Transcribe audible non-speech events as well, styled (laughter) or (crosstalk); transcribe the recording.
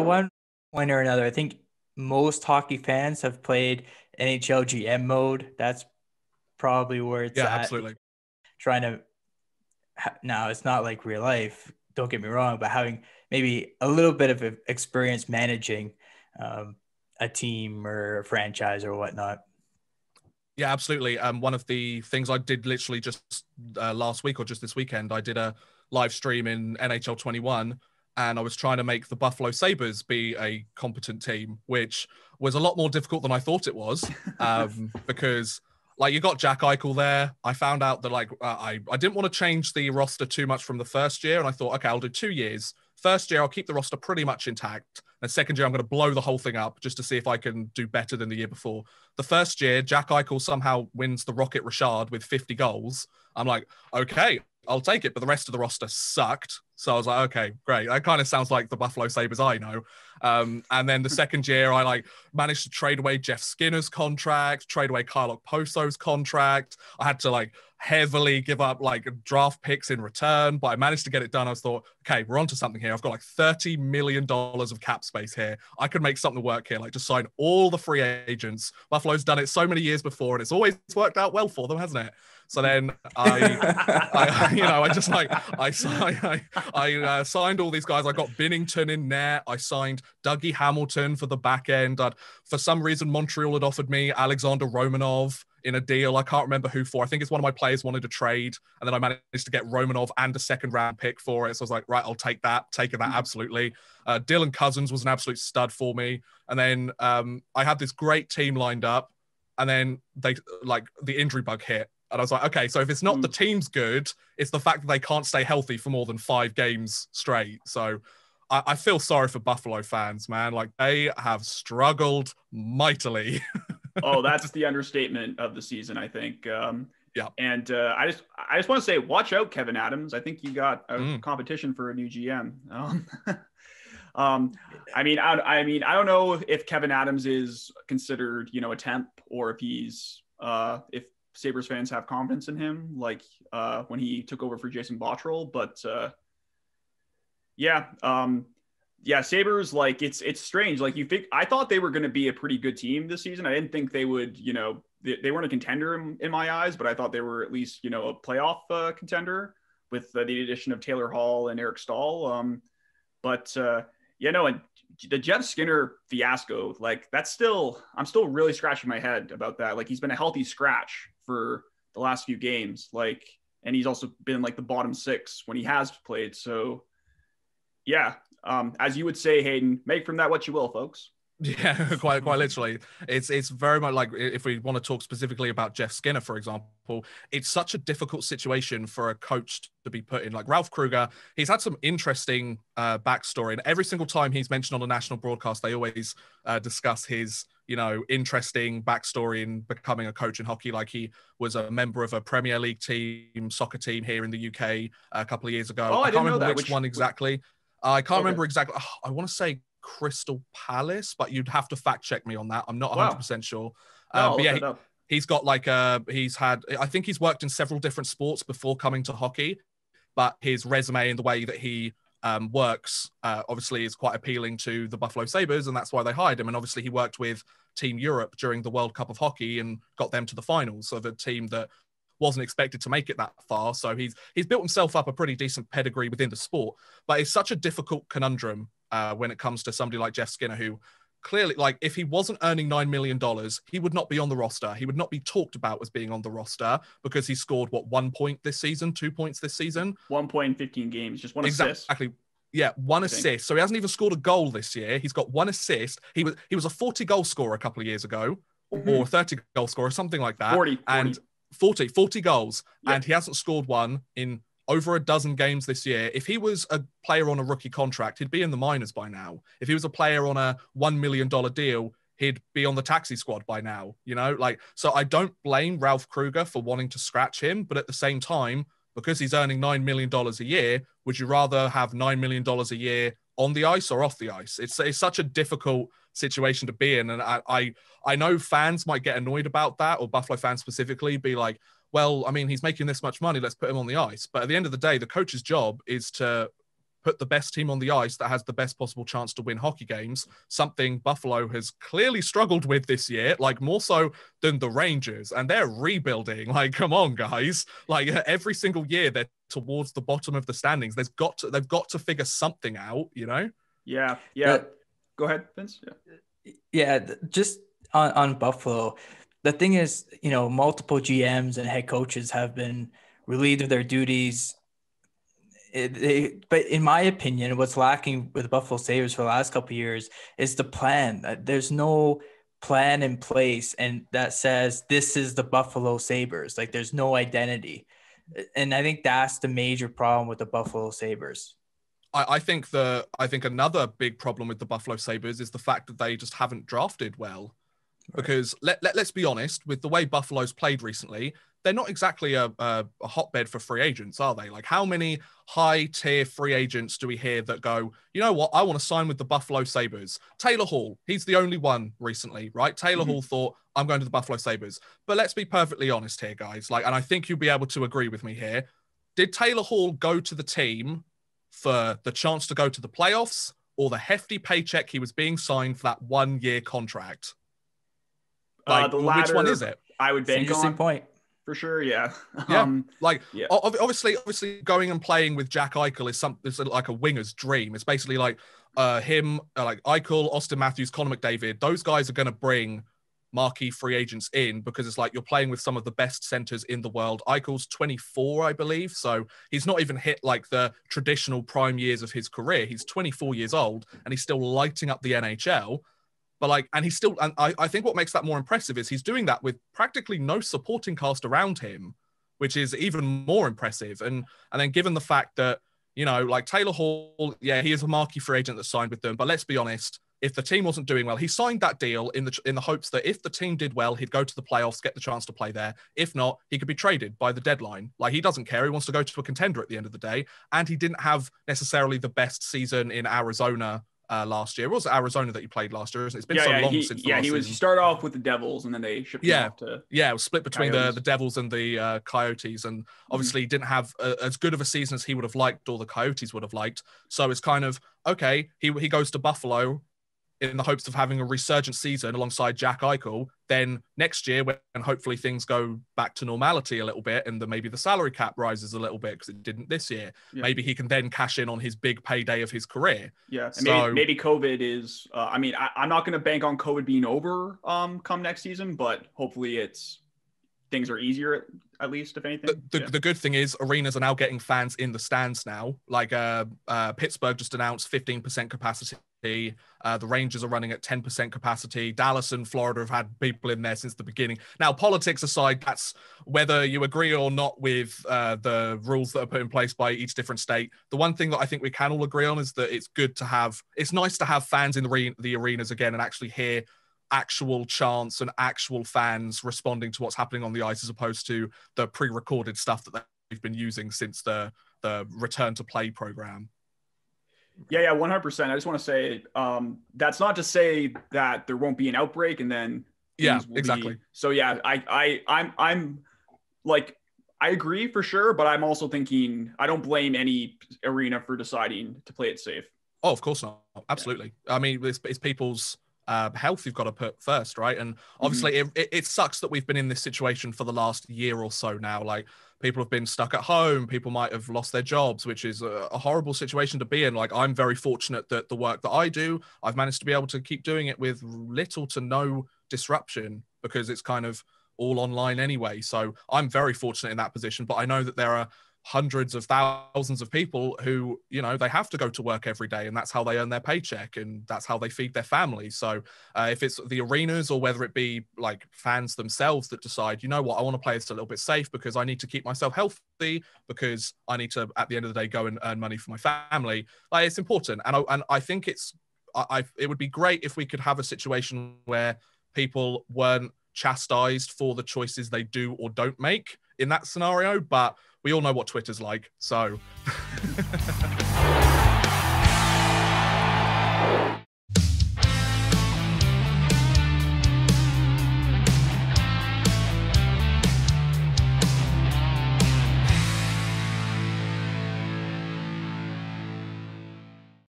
at one point or another, I think most hockey fans have played NHL GM mode. That's probably where it's yeah, at. absolutely. Trying to now, it's not like real life. Don't get me wrong, but having maybe a little bit of experience managing um, a team or a franchise or whatnot. Yeah, absolutely. Um, one of the things I did literally just uh, last week or just this weekend, I did a live stream in NHL 21 and I was trying to make the Buffalo Sabres be a competent team, which was a lot more difficult than I thought it was (laughs) um, because like you got Jack Eichel there. I found out that like uh, I I didn't want to change the roster too much from the first year, and I thought, okay, I'll do two years. First year, I'll keep the roster pretty much intact. And second year, I'm going to blow the whole thing up just to see if I can do better than the year before. The first year, Jack Eichel somehow wins the Rocket Richard with 50 goals. I'm like, okay, I'll take it. But the rest of the roster sucked. So I was like, okay, great. That kind of sounds like the Buffalo Sabres I know. Um, and then the (laughs) second year, I like managed to trade away Jeff Skinner's contract, trade away Kyle Okposo's contract. I had to like heavily give up like draft picks in return, but I managed to get it done. I was thought, okay, we're onto something here. I've got like $30 million of cap space here. I could make something work here, like just sign all the free agents. Buffalo's done it so many years before, and it's always worked out well for them, hasn't it? So then I, (laughs) I you know, I just like I I, I uh, signed all these guys. I got Binnington in there. I signed Dougie Hamilton for the back end. I'd, for some reason, Montreal had offered me Alexander Romanov in a deal. I can't remember who for. I think it's one of my players wanted to trade, and then I managed to get Romanov and a second round pick for it. So I was like, right, I'll take that. Taking that absolutely. Uh, Dylan Cozens was an absolute stud for me, and then um, I had this great team lined up, and then they like the injury bug hit, and I was like, okay, so if it's not mm. the team's good, it's the fact that they can't stay healthy for more than five games straight. So I, I feel sorry for Buffalo fans, man. Like they have struggled mightily. (laughs) oh, that's the understatement of the season, I think. Um, yeah. And uh, I just I just want to say, watch out, Kevyn Adams. I think you got a mm. competition for a new GM. Um, (laughs) um, I mean, I, I mean, I don't know if Kevyn Adams is considered, you know, a temp or if he's uh, if Sabres fans have confidence in him, like uh, when he took over for Jason Botterill. But uh, yeah, um, yeah, Sabres like it's it's strange. Like you think I thought they were going to be a pretty good team this season. I didn't think they would, you know, they, they weren't a contender in, in, my eyes, but I thought they were at least, you know, a playoff uh, contender with uh, the addition of Taylor Hall and Eric Staal. Um, but uh, yeah, no, and the Jeff Skinner fiasco, like that's still, I'm still really scratching my head about that. Like he's been a healthy scratch for the last few games. Like, and he's also been like the bottom six when he has played. So, yeah, um, as you would say, Hayden, make from that what you will, folks. Yeah, (laughs) quite quite literally. It's it's very much like if we want to talk specifically about Jeff Skinner, for example, it's such a difficult situation for a coach to be put in. Like Ralph Krueger, he's had some interesting uh, backstory, and every single time he's mentioned on a national broadcast, they always uh, discuss his you know interesting backstory in becoming a coach in hockey. Like he was a member of a Premier League team, soccer team here in the UK a couple of years ago. Oh, I, I can't remember which, which, one exactly. I can't okay. remember exactly. Oh, I want to say Crystal Palace, but you'd have to fact check me on that. I'm not 100% wow. sure. Um, but yeah, he, has got like a, he's had, I think he's worked in several different sports before coming to hockey, but his resume and the way that he um, works uh, obviously is quite appealing to the Buffalo Sabres, and that's why they hired him. And obviously, he worked with Team Europe during the World Cup of Hockey and got them to the finals. So the team that wasn't expected to make it that far. So he's he's built himself up a pretty decent pedigree within the sport. But it's such a difficult conundrum uh, when it comes to somebody like Jeff Skinner, who clearly, like, if he wasn't earning $9 million, he would not be on the roster. He would not be talked about as being on the roster because he scored, what, one point this season, two points this season? One point in 15 games, just one exactly. assist. Exactly. Yeah, one assist. So he hasn't even scored a goal this year. He's got one assist. He was he was a 40 goal scorer a couple of years ago, mm-hmm. or 30 goal scorer, something like that. 40. 40. And 40, 40 goals. Yep. And he hasn't scored one in over a dozen games this year. If he was a player on a rookie contract, he'd be in the minors by now. If he was a player on a $1 million deal, he'd be on the taxi squad by now, you know? Like, so I don't blame Ralph Krueger for wanting to scratch him, but at the same time, because he's earning $9 million a year, would you rather have $9 million a year on the ice or off the ice? It's, it's such a difficult situation to be in. And I, I, I know fans might get annoyed about that, or Buffalo fans specifically, be like, well, I mean, he's making this much money. Let's put him on the ice. But at the end of the day, the coach's job is to put the best team on the ice that has the best possible chance to win hockey games, something Buffalo has clearly struggled with this year, like more so than the Rangers. And they're rebuilding. (laughs) Like, come on, guys. Like (laughs) every single year they're towards the bottom of the standings. There's got to they've got to figure something out, you know? Yeah. Yeah. But, Go ahead, Vince. Yeah. Yeah, just on, on Buffalo. The thing is, you know, multiple GMs and head coaches have been relieved of their duties it, it, but in my opinion, what's lacking with Buffalo Sabres for the last couple years is the plan. Uh, there's no plan in place and that says this is the Buffalo Sabres. Like there's no identity. And I think that's the major problem with the Buffalo Sabres. I, I think the I think another big problem with the Buffalo Sabres is the fact that they just haven't drafted well. Right. Because let, let, let's be honest, with the way Buffalo's played recently, they're not exactly a, a, a, hotbed for free agents, are they? Like, how many high tier free agents do we hear that go, you know what, I want to sign with the Buffalo Sabres? Taylor Hall, he's the only one recently, right? Taylor mm-hmm. Hall thought, I'm going to the Buffalo Sabres. But let's be perfectly honest here, guys. Like, and I think you'll be able to agree with me here. Did Taylor Hall go to the team for the chance to go to the playoffs or the hefty paycheck he was being signed for that one year contract? Uh, like, uh, latter, which one is it? I would bank on. point for sure. Yeah. Yeah. Um, like yeah. obviously, obviously going and playing with Jack Eichel is something is like a winger's dream. It's basically like uh, him, uh, like Eichel, Auston Matthews, Connor McDavid. Those guys are going to bring marquee free agents in because it's like you're playing with some of the best centers in the world. Eichel's 24, I believe. So he's not even hit like the traditional prime years of his career. He's 24 years old and he's still lighting up the NHL. But like, and he's still, and I, I think what makes that more impressive is he's doing that with practically no supporting cast around him, which is even more impressive. And and then given the fact that you know, like Taylor Hall, yeah, he is a marquee free agent that signed with them. But let's be honest, if the team wasn't doing well, he signed that deal in the in the hopes that if the team did well, he'd go to the playoffs, get the chance to play there. If not, he could be traded by the deadline. Like he doesn't care. He wants to go to a contender at the end of the day. And he didn't have necessarily the best season in Arizona uh, last year. It was Arizona that he played last year, isn't it? It's been yeah, so yeah, long he, since. yeah, he was. Season. He started off with the Devils, and then they shipped yeah, him off to. Yeah, it was split between the, the Devils and the uh, Coyotes, and mm-hmm. obviously mm-hmm. didn't have a, as good of a season as he would have liked, or the Coyotes would have liked. So it's kind of okay. He he goes to Buffalo in the hopes of having a resurgent season alongside Jack Eichel. Then next year, when hopefully things go back to normality a little bit and the, maybe the salary cap rises a little bit because it didn't this year, yeah. maybe he can then cash in on his big payday of his career. Yeah. So, maybe, maybe, COVID is, uh, I mean, I, am not going to bank on COVID being over um, come next season, but hopefully it's things are easier at least if anything the, the, yeah. the, good thing is arenas are now getting fans in the stands now like uh, uh, pittsburgh just announced 15% capacity uh, the Rangers are running at 10% capacity. Dallas and Florida have had people in there since the beginning. Now, politics aside, that's whether you agree or not with uh, the rules that are put in place by each different state. The one thing that I think we can all agree on is that it's good to have, it's nice to have fans in the, re- the arenas again and actually hear actual chants and actual fans responding to what's happening on the ice as opposed to the pre-recorded stuff that they've been using since the the return to play program. Yeah, yeah, one hundred percent. I just want to say um, that's not to say that there won't be an outbreak and then yeah, exactly. Be... So yeah, I I I'm I'm like I agree for sure, but I'm also thinking I don't blame any arena for deciding to play it safe. Oh, of course not. Absolutely. Yeah. I mean, it's, it's people's uh, health you've got to put first, right? And obviously, mm-hmm. it, it, sucks that we've been in this situation for the last year or so now. Like, people have been stuck at home, people might have lost their jobs, which is a, a, horrible situation to be in. Like, I'm very fortunate that the work that I do, I've managed to be able to keep doing it with little to no disruption because it's kind of all online anyway. So I'm very fortunate in that position. But I know that there are hundreds of thousands of people who you know they have to go to work every day and that's how they earn their paycheck and that's how they feed their family. So uh, if it's the arenas or whether it be like fans themselves that decide you know what? I want to play this a little bit safe because i need to keep myself healthy because i need to at the end of the day go and earn money for my family like it's important. And i, and I think it's I, I it would be great if we could have a situation where people weren't chastised for the choices they do or don't make in that scenario but we all know what Twitter's like. So. (laughs)